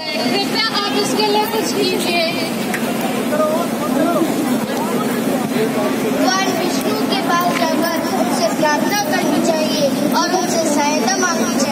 कृपया आप इसके लिए कुछ कीजिए। भगवान विष्णु के पास जाकर उनसे प्रार्थना करनी चाहिए और उनसे सहायता मांगनी चाहिए।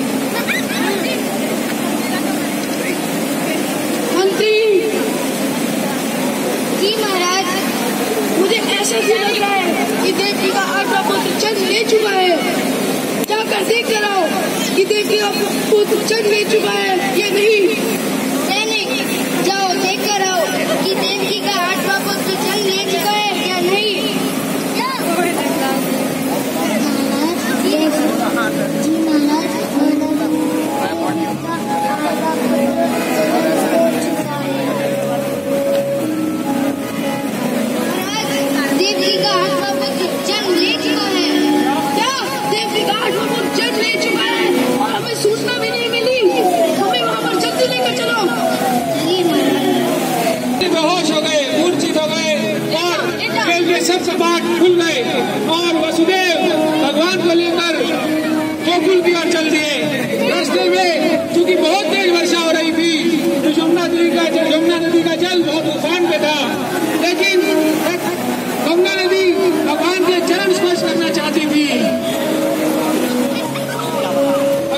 लड़कियों को चंद ले चुका है ये नहीं? सैनिक जाओ देख कर आओ कि देवकी का आठवां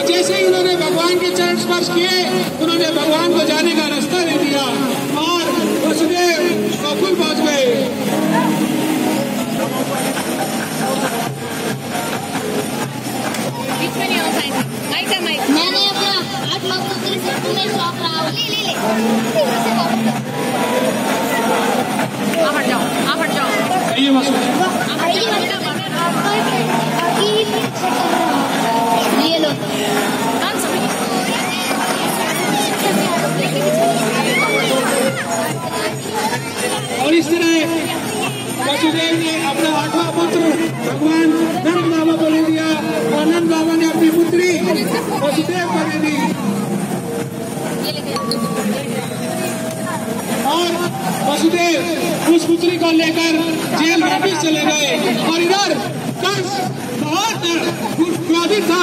और जैसे ही उन्होंने भगवान के चरण स्पर्श किए उन्होंने भगवान को जाने का रास्ता नहीं दिया और उसने गोकुल पहुँच गए। मैंने तो अपना रहा। ले ले ले। चले गए। और इधर बहुत गुस्सा था।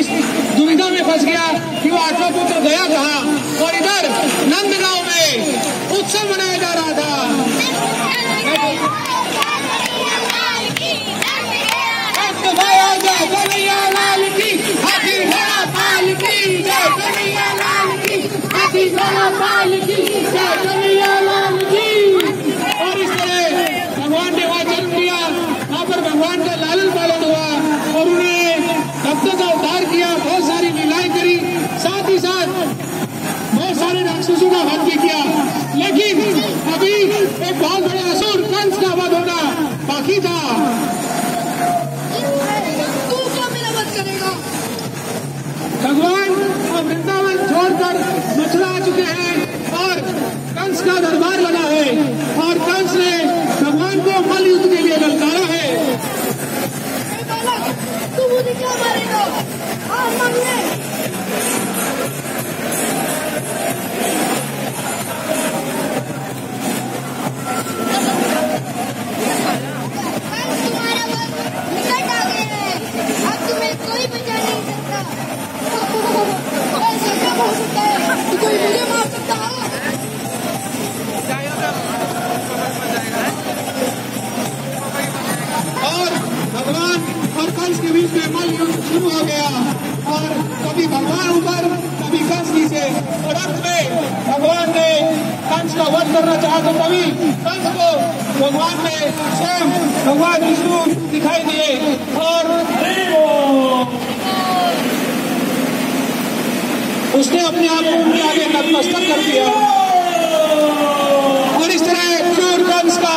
इस दुविधा में फंस गया कि वो आठवां पुत्र गया कहा? और इधर नंदगांव में उत्सव मनाया जा किया बहुत सारी लीलाएँ करी साथ ही साथ बहुत सारे राक्षसों का भी किया। लेकिन अभी एक बहुत बड़े असुर कंस का वध होना बाकी था। तू भगवान अब वृंदावन छोड़कर मथुरा आ चुके हैं और कंस का दरबार लगा और कभी भगवान ऊपर, कभी कंस नीचे। और अंत में भगवान ने कंस का वध करना चाहा तो कभी कंस को भगवान ने स्वयं भगवान विष्णु दिखाई दिए। और उसने अपने आप को उनके आगे नतमस्तक कर दिया। और इस तरह क्रूर कंस का